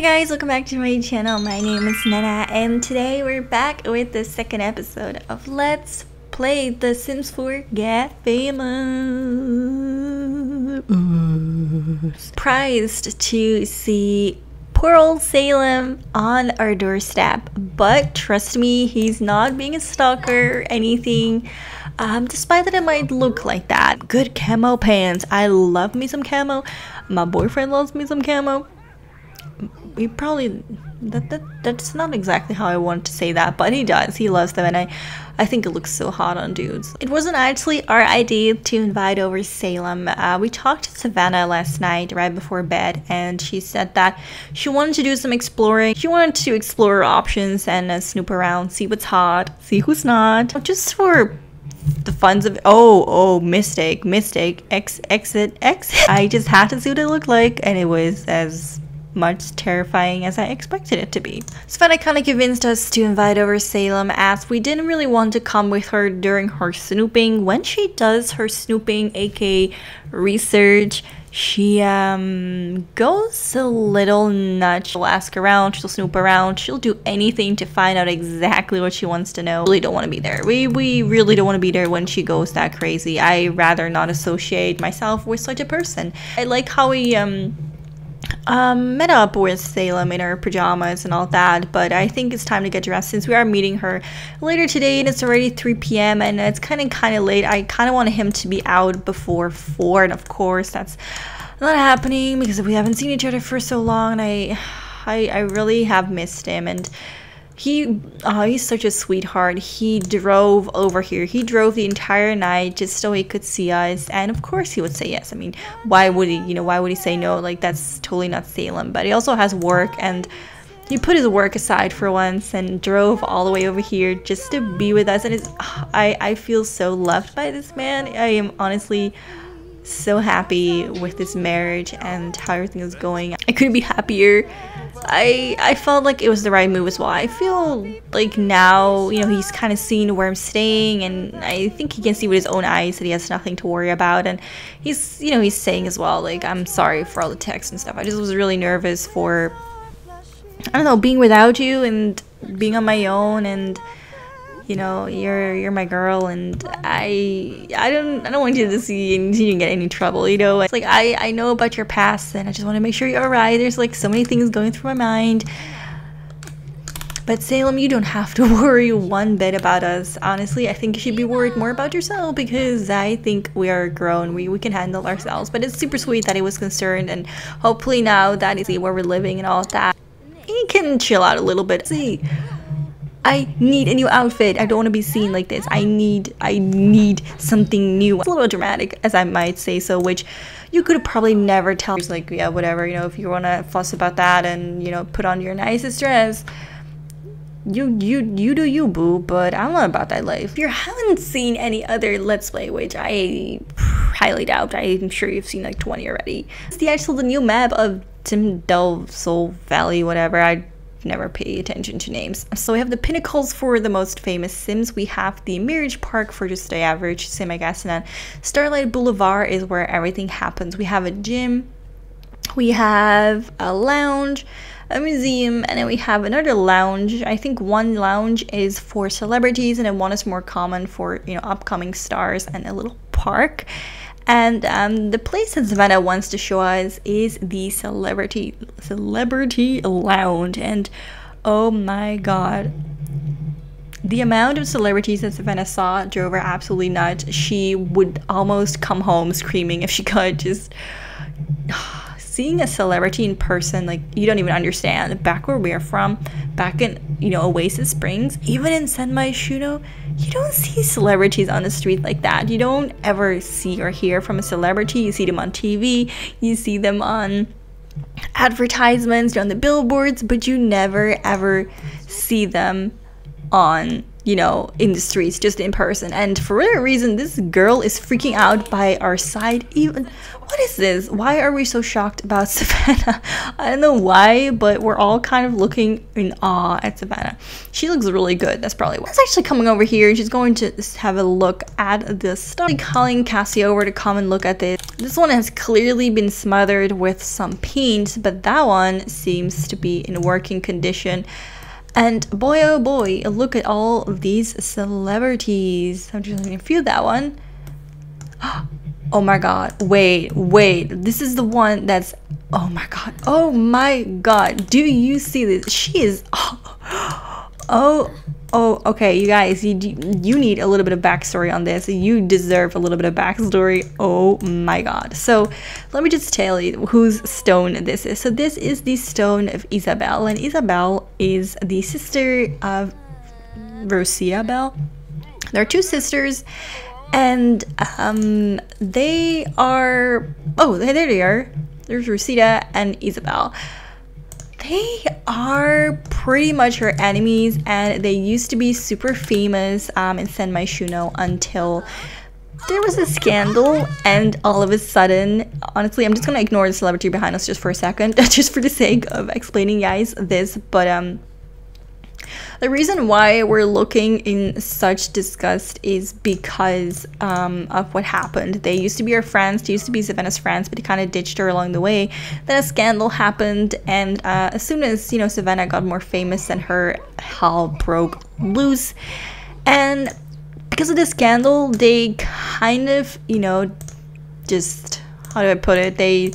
Hey guys, welcome back to my channel. My name is Nenna and today we're back with the second episode of Let's Play The Sims 4 Get Famous. Surprised to see poor old Salem on our doorstep, but trust me, he's not being a stalker or anything. Um, despite that it might look like that. Good camo pants. I love me some camo. My boyfriend loves me some camo we probably that, that that's not exactly how I want to say that, but he does. He loves them, and I I think it looks so hot on dudes. It wasn't actually our idea to invite over Salem. Uh, we talked to Savannah last night right before bed, and she said that she wanted to do some exploring. She wanted to explore options and uh, snoop around, see what's hot, see who's not, just for the funds of oh oh mistake mistake X exit exit. I just had to see what it looked like, and it was as much terrifying as I expected it to be. Savannah kind of convinced us to invite over Salem as we didn't really want to come with her during her snooping. When she does her snooping, aka research, she um goes a little nuts. She'll ask around, she'll snoop around, she'll do anything to find out exactly what she wants to know. Really don't want to be there. We we really don't want to be there when she goes that crazy. I rather not associate myself with such a person. I like how we um um, met up with Salem in her pajamas and all that, but I think it's time to get dressed since we are meeting her later today and it's already 3 p.m. and it's kind of kind of late. I kind of wanted him to be out before 4 and of course that's not happening because we haven't seen each other for so long and I, I, I really have missed him and he oh, he's such a sweetheart. He drove over here. He drove the entire night just so he could see us. And of course he would say yes. I mean why would he you know why would he say no? Like that's totally not salem. But he also has work and he put his work aside for once and drove all the way over here just to be with us. And it's i i feel so loved by this man. I am honestly so happy with this marriage and how everything is going. I couldn't be happier I I felt like it was the right move as well. I feel like now, you know, he's kind of seen where I'm staying and I think he can see with his own eyes that he has nothing to worry about and he's, you know, he's saying as well like I'm sorry for all the texts and stuff. I just was really nervous for I don't know, being without you and being on my own and you know, you're you're my girl, and I I don't I don't want you to see and you get any trouble. You know, it's like I I know about your past, and I just want to make sure you're alright. There's like so many things going through my mind. But Salem, you don't have to worry one bit about us. Honestly, I think you should be worried more about yourself because I think we are grown. We, we can handle ourselves. But it's super sweet that he was concerned and hopefully now that he where we're living and all that, he can chill out a little bit. See, I need a new outfit. I don't want to be seen like this. I need I need something new. It's a little dramatic as I might say so, which you could probably never tell. It's like, yeah, whatever, you know, if you want to fuss about that and, you know, put on your nicest dress, you you you do you boo but i'm not about that life if you haven't seen any other let's play which i highly doubt i'm sure you've seen like 20 already it's the actual the new map of tim del sol valley whatever i never pay attention to names. So we have the pinnacles for the most famous Sims. We have the Mirage Park for just the average Sim, I guess. And then Starlight Boulevard is where everything happens. We have a gym, we have a lounge, a museum, and then we have another lounge. I think one lounge is for celebrities, and then one is more common for you know upcoming stars, and a little park. And um, the place that Savannah wants to show us is the celebrity celebrity lounge. And oh my god, the amount of celebrities that Savannah saw drove her absolutely nuts. She would almost come home screaming if she could. Just seeing a celebrity in person, like you don't even understand. Back where we're from, back in you know Oasis Springs, even in San Myshuno, you don't see celebrities on the street like that. You don't ever see or hear from a celebrity. You see them on TV, you see them on advertisements, on the billboards, but you never ever see them on you know, in the streets, just in person. And for whatever reason, this girl is freaking out by our side. Even, what is this? Why are we so shocked about Savannah? I don't know why, but we're all kind of looking in awe at Savannah. She looks really good. That's probably why. She's actually coming over here. She's going to have a look at this stuff. Calling Cassie over to come and look at this. This one has clearly been smothered with some paint, but that one seems to be in working condition. And boy oh boy, look at all these celebrities. I'm just gonna feel that one. Oh my god, wait, wait. This is the one that's oh my god. Oh my god. Do you see this? She is oh, oh Oh, okay, you guys, you, you need a little bit of backstory on this. You deserve a little bit of backstory. Oh my god. So, let me just tell you whose stone this is. So, this is the stone of Isabel, and Isabel is the sister of Rosita Bell. There are two sisters, and um, they are. Oh, there they are. There's Rosita and Isabel they are pretty much her enemies and they used to be super famous um, in San Myshuno until there was a scandal and all of a sudden honestly i'm just gonna ignore the celebrity behind us just for a second just for the sake of explaining guys this but um the reason why we're looking in such disgust is because um, of what happened. They used to be our friends, they used to be Savannah's friends, but he kind of ditched her along the way. Then a scandal happened, and uh, as soon as you know Savannah got more famous than her, hell broke loose. And because of the scandal, they kind of, you know, just how do I put it? They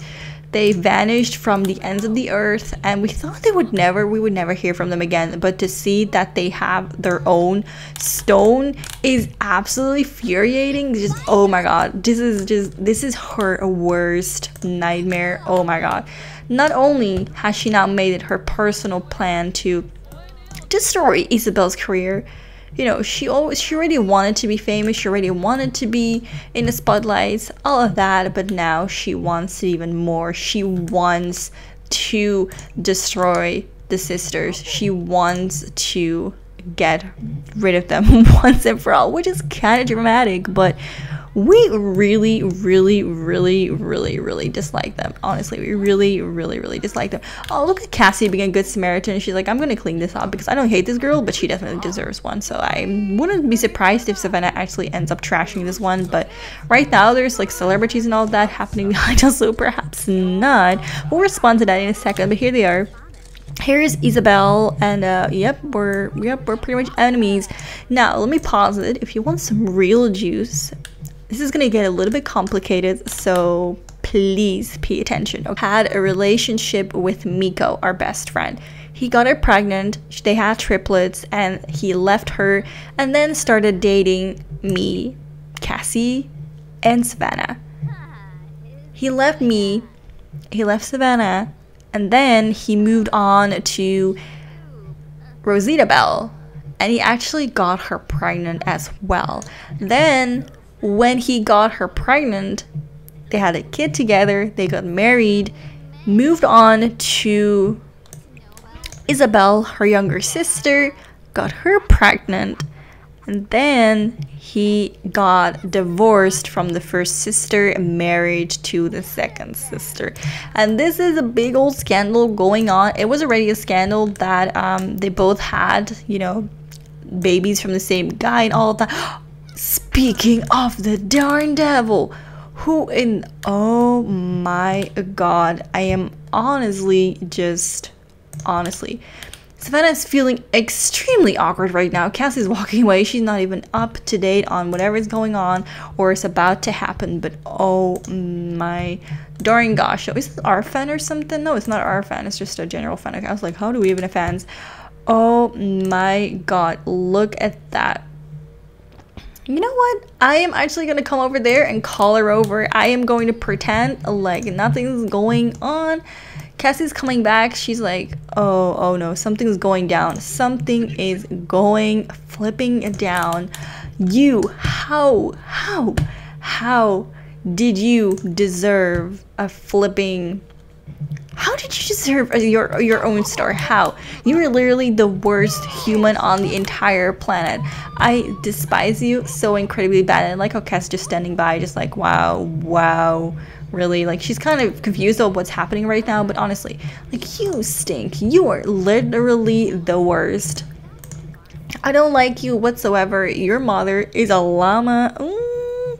they vanished from the ends of the earth and we thought they would never we would never hear from them again. But to see that they have their own stone is absolutely infuriating. Just oh my god this is just this is her worst nightmare. Oh my god. Not only has she now made it her personal plan to destroy isabel's career you know, she always she already wanted to be famous, she already wanted to be in the spotlights, all of that, but now she wants it even more. She wants to destroy the sisters. She wants to get rid of them once and for all, which is kind of dramatic, but we really, really, really, really, really dislike them. Honestly, we really, really, really dislike them. Oh, look at Cassie being a good Samaritan. She's like, I'm gonna clean this up because I don't hate this girl, but she definitely deserves one. So I wouldn't be surprised if Savannah actually ends up trashing this one. But right now, there's like celebrities and all that happening behind us, so perhaps not. We'll respond to that in a second. But here they are here's Isabel and uh, yep we're yep we're pretty much enemies now let me pause it if you want some real juice this is gonna get a little bit complicated, so please pay attention. Had a relationship with Miko, our best friend. He got her pregnant, they had triplets, and he left her and then started dating me, Cassie, and Savannah. He left me, he left Savannah, and then he moved on to Rosita Bell, and he actually got her pregnant as well. Then when he got her pregnant, they had a kid together, they got married, moved on to Isabel, her younger sister, got her pregnant, and then he got divorced from the first sister and married to the second sister. And this is a big old scandal going on. It was already a scandal that um, they both had, you know, babies from the same guy and all that. Speaking of the darn devil, who in oh my god, I am honestly just honestly. Savannah is feeling extremely awkward right now. Cassie's walking away. She's not even up to date on whatever is going on or is about to happen. But oh my darn gosh. Is this our fan or something? No, it's not our fan. It's just a general fan. I was like, how do we even have fans? Oh my god. Look at that you know what? I am actually going to come over there and call her over. I am going to pretend like nothing's going on. Cassie's coming back. She's like, oh, oh no, something's going down. Something is going, flipping down. You, how, how, how did you deserve a flipping How did you deserve your your own star? How? You are literally the worst human on the entire planet. I despise you so incredibly bad. And like how just standing by, just like wow, wow, really. Like she's kind of confused of what's happening right now. But honestly, like you stink. You are literally the worst. I don't like you whatsoever. Your mother is a llama. Mm,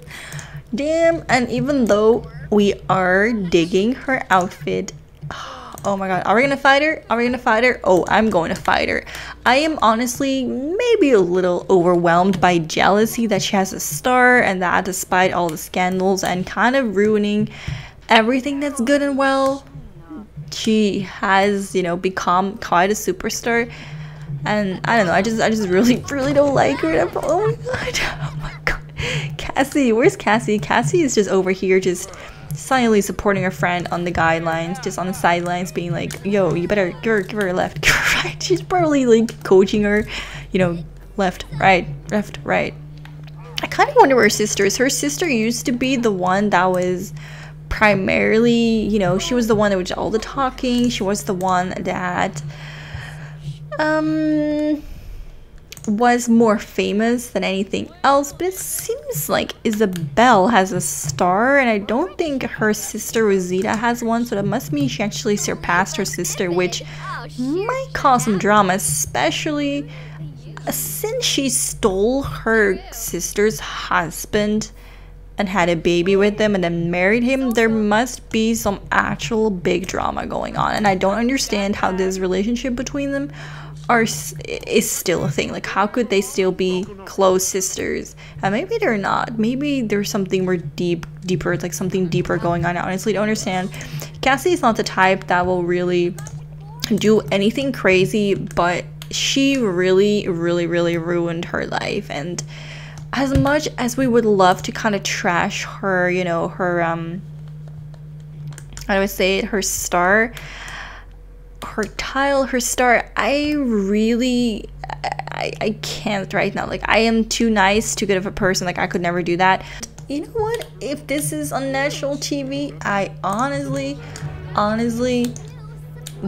damn. And even though we are digging her outfit, oh my god, are we gonna fight her? Are we gonna fight her? Oh, I'm going to fight her. I am honestly maybe a little overwhelmed by jealousy that she has a star and that despite all the scandals and kind of ruining everything that's good and well, she has, you know, become quite a superstar and I don't know. I just I just really really don't like her. oh my god. Oh my god. Cassie, where's Cassie? Cassie is just over here just silently supporting her friend on the guidelines, just on the sidelines, being like, "Yo, you better give her give her left, give her right." She's probably like coaching her, you know, left, right, left, right. I kind of wonder where her sister is. Her sister used to be the one that was primarily, you know, she was the one that do all the talking. She was the one that um was more famous than anything else, but it seems like Isabelle has a star, and I don't think her sister Rosita has one, so that must mean she actually surpassed her sister, which might cause some drama, especially uh, since she stole her sister's husband and had a baby with him and then married him, there must be some actual big drama going on. And I don't understand how this relationship between them are is still a thing. Like, how could they still be close sisters? And maybe they're not. Maybe there's something more deep, deeper, like something deeper going on. I honestly don't understand. Cassie is not the type that will really do anything crazy, but she really, really, really ruined her life. And as much as we would love to kind of trash her, you know, her um, I say it, her star her tile, her star. I really, I, I can't right now. Like, I am too nice, too good of a person. Like, I could never do that. You know what? If this is on national TV, I honestly, honestly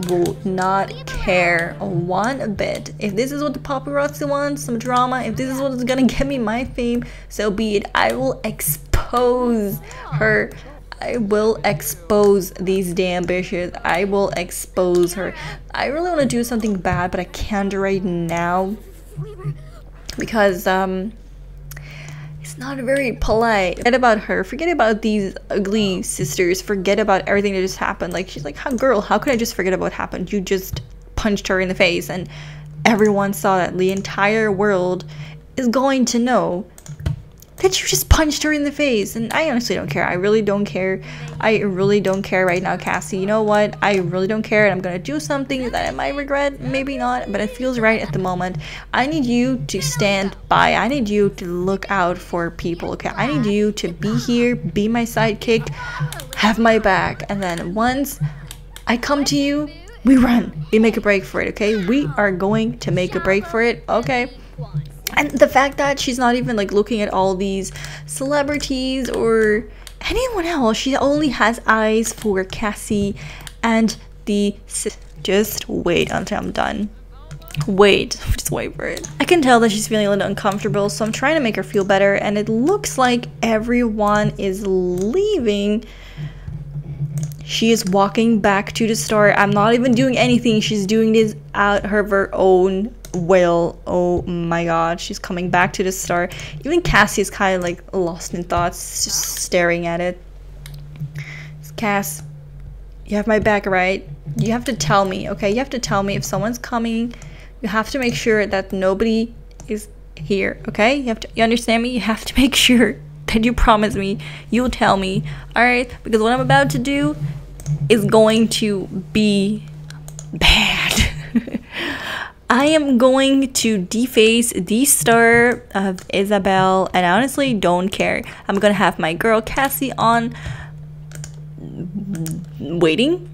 will not care one bit. If this is what the paparazzi wants, some drama, if this is what is gonna get me my fame, so be it. I will expose her I will expose these damn bitches. I will expose her. I really want to do something bad, but I can't right now. Because, um, it's not very polite. Forget about her. Forget about these ugly sisters. Forget about everything that just happened. Like, she's like, how, girl, how could I just forget about what happened? You just punched her in the face and everyone saw that. The entire world is going to know that you just punched her in the face. And I honestly don't care. I really don't care. I really don't care right now, Cassie. You know what? I really don't care. And I'm going to do something that I might regret. Maybe not. But it feels right at the moment. I need you to stand by. I need you to look out for people, okay? I need you to be here, be my sidekick, have my back. And then once I come to you, we run. We make a break for it, okay? We are going to make a break for it, okay? And the fact that she's not even like looking at all these celebrities or anyone else she only has eyes for cassie and the just wait until i'm done. Wait just wait for it. I can tell that she's feeling a little uncomfortable so i'm trying to make her feel better and it looks like everyone is leaving. She is walking back to the store. I'm not even doing anything. She's doing this out of her own will oh my god she's coming back to the star. Even cassie is kind of like lost in thoughts just staring at it. Cass you have my back right? You have to tell me okay? You have to tell me if someone's coming. You have to make sure that nobody is here okay? You have to you understand me? You have to make sure that you promise me. You'll tell me all right because what i'm about to do is going to be bad I am going to deface the star of Isabel and I honestly don't care. I'm gonna have my girl Cassie on mm, waiting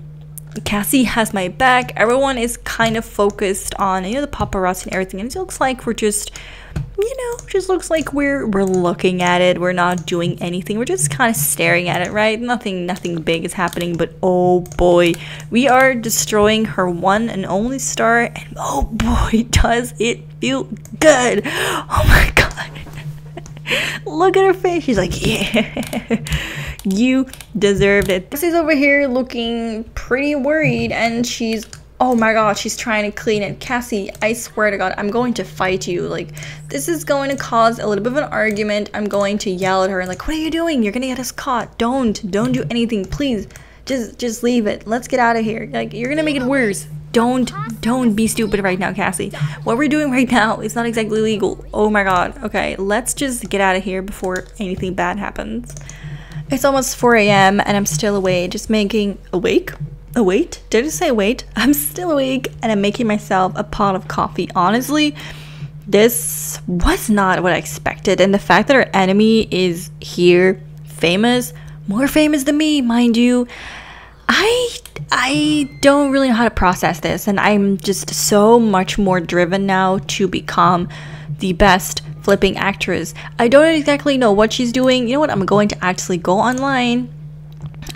Cassie has my back. Everyone is kind of focused on you know the paparazzi and everything, and it looks like we're just you know, just looks like we're we're looking at it. We're not doing anything. We're just kind of staring at it, right? Nothing nothing big is happening, but oh boy, we are destroying her one and only star and oh boy, does it feel good. Oh my god. Look at her face. She's like, "Yeah. you deserved it." This is over here looking pretty worried and she's oh my god, she's trying to clean it. Cassie, I swear to god, I'm going to fight you. Like, this is going to cause a little bit of an argument. I'm going to yell at her and like, what are you doing? You're gonna get us caught. Don't, don't do anything, please. Just, just leave it. Let's get out of here. Like, you're gonna make it worse. Don't, don't be stupid right now, Cassie. What we're doing right now is not exactly legal. Oh my god. Okay, let's just get out of here before anything bad happens. It's almost 4 a.m. and I'm still awake, just making awake awake? Did I say wait? I'm still awake and I'm making myself a pot of coffee. Honestly, this was not what I expected. And the fact that our enemy is here, famous, more famous than me, mind you, I I don't really know how to process this and I'm just so much more driven now to become the best flipping actress. I don't exactly know what she's doing. You know what? I'm going to actually go online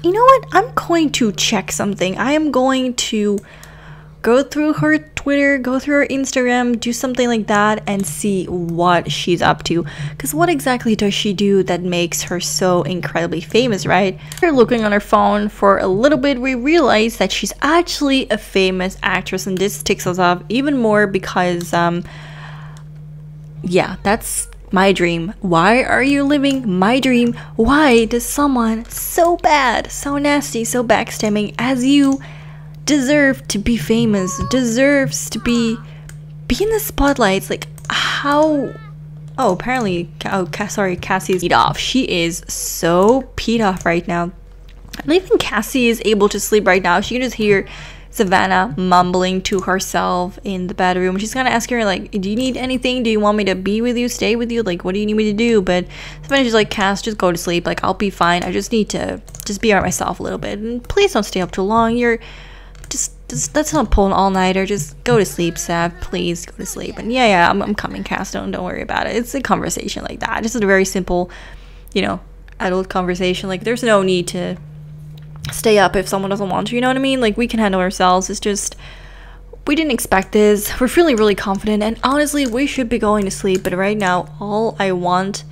you know what? I'm going to check something. I am going to go through her Twitter, go through her Instagram, do something like that, and see what she's up to. Because what exactly does she do that makes her so incredibly famous, right? After looking on her phone for a little bit, we realize that she's actually a famous actress, and this ticks us off even more because, um, yeah, that's my dream. Why are you living my dream? Why does someone so bad, so nasty, so backstabbing as you deserve to be famous, deserves to be be in the spotlights? Like how Oh, apparently oh sorry, Cassie's peed off. She is so peed off right now. Not even Cassie is able to sleep right now. She can just hear Savannah mumbling to herself in the bedroom. She's kind of asking her, like, do you need anything? Do you want me to be with you, stay with you? Like, what do you need me to do? But Savannah's just like, Cass, just go to sleep. Like, I'll be fine. I just need to just be by myself a little bit. And please don't stay up too long. You're just, let's not pull an all-nighter. Just go to sleep, Sav. Please go to sleep. And yeah, yeah, I'm, I'm coming, Cass. Don't, don't worry about it. It's a conversation like that. Just a very simple, you know, adult conversation. Like, there's no need to stay up if someone doesn't want to, you know what I mean? Like we can handle ourselves. It's just we didn't expect this. We're feeling really confident and honestly, we should be going to sleep, but right now all I want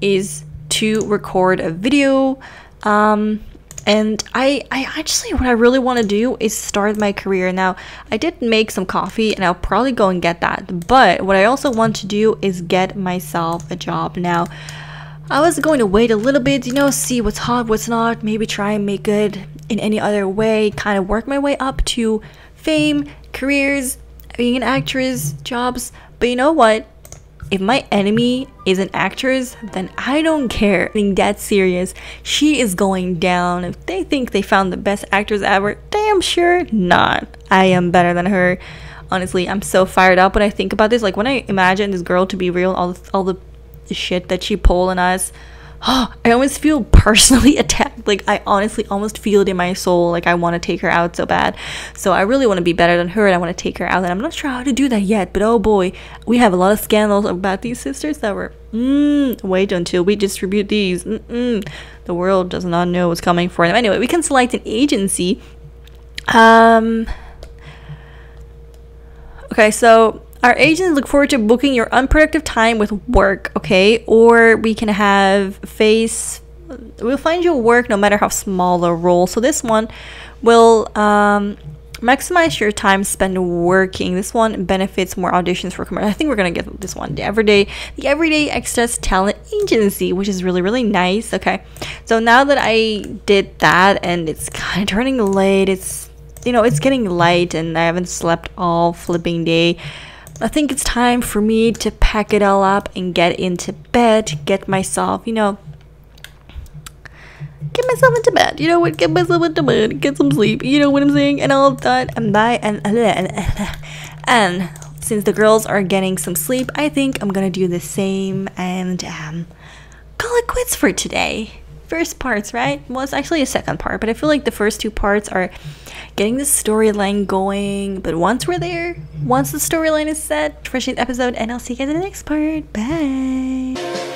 is to record a video um and I, I actually, what I really want to do is start my career. Now, I did make some coffee and I'll probably go and get that. But what I also want to do is get myself a job. Now, I was going to wait a little bit, you know, see what's hot, what's not, maybe try and make good in any other way, kind of work my way up to fame, careers, being an actress, jobs. But you know what? If my enemy is an actress, then I don't care. Being that serious, she is going down. If they think they found the best actress ever, damn sure not. I am better than her. Honestly, I'm so fired up when I think about this. Like when I imagine this girl to be real, all the, all the shit that she pulled on us. Oh, I almost feel personally attacked. Like I honestly almost feel it in my soul. Like I want to take her out so bad. So I really want to be better than her and I want to take her out. And I'm not sure how to do that yet. But oh boy, we have a lot of scandals about these sisters that were. Mm, wait until we distribute these. Mm-mm. The world does not know what's coming for them. Anyway, we can select an agency. Um. Okay, so our agents look forward to booking your unproductive time with work, okay? Or we can have face, we'll find you work no matter how small the role. So this one will um, maximize your time spent working. This one benefits more auditions for commercial. I think we're gonna get this one, the everyday, the everyday extras talent agency, which is really really nice. Okay, so now that I did that and it's kind of turning late, it's you know it's getting light and I haven't slept all flipping day. I think it's time for me to pack it all up and get into bed, get myself, you know, get myself into bed. You know what? Get myself into bed, get some sleep. You know what I'm saying? And all that. And bye. And and and since the girls are getting some sleep, I think I'm gonna do the same and um, call it quits for today. First parts, right? Well, it's actually a second part, but I feel like the first two parts are getting the storyline going. But once we're there, once the storyline is set, fresh episode, and I'll see you guys in the next part. Bye.